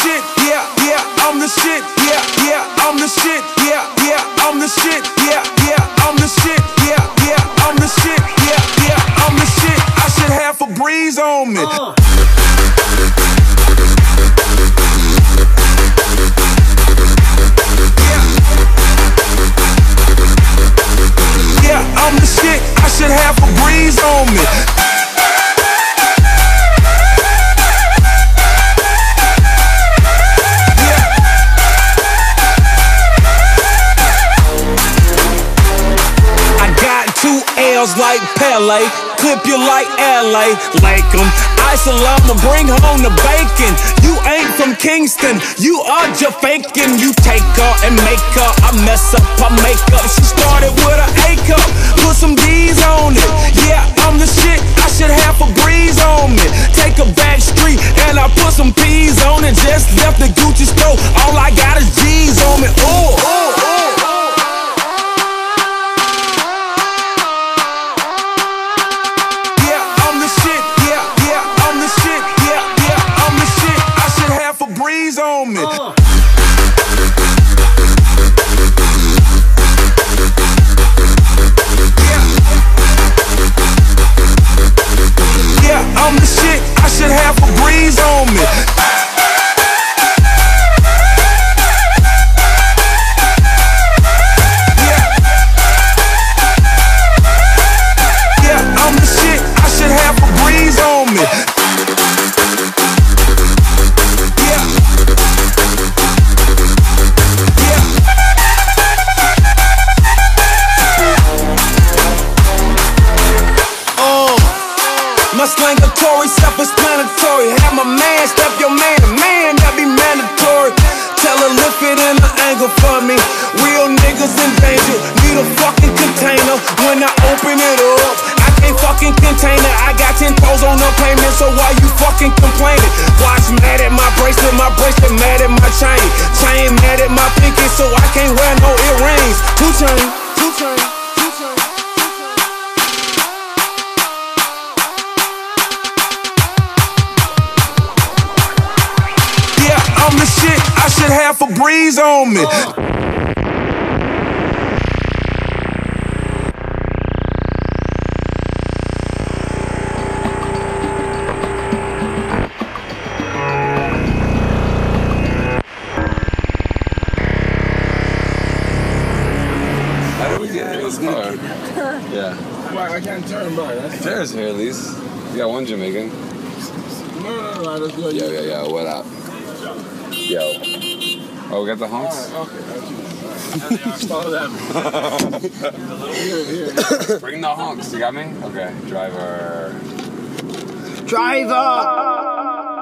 shit, yeah, yeah, I'm the shit, yeah, yeah, I'm the shit, yeah, yeah, I'm the shit, yeah, yeah, I'm the shit, yeah, yeah, I'm the shit, yeah, yeah, I'm the shit. I should have Febreze on me. Yeah, I'm the shit, I should have a breeze on me like Pele, clip you like LA, like 'em. Ice to bring home the bacon. You ain't from Kingston, you are just faking. You take her and make her, I mess up her makeup. She started with an A cup, put some D's on it. Yeah, I'm the shit, I should have a breeze on me. Take a back street and I put some P's on it. Just left the Gucci store, all I got is G's on me. Ooh, my slangatory, self-explanatory. Have my man step your man, man that be mandatory. Tell her lift it in the angle for me. Real niggas in danger, need a fucking container when I open it up. I can't fucking contain it. I got ten toes on the payment, so why you fucking complaining? Watch mad at my bracelet, my bracelet mad at my chain, chain mad at my pinky, so I can't wear no should have Febreze on me. How get in this car? Yeah. Why I can't turn back? That's There's here at least. You got one Jamaican. no, no, no. That's good. Yo, yo, yo, what up? Yo. Oh, we got the honks? Okay, that's you. Follow them. here, here. Bring the honks. You got me? Okay. Driver. Driver.